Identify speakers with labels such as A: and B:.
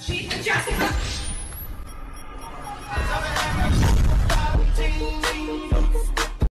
A: She, Jessica!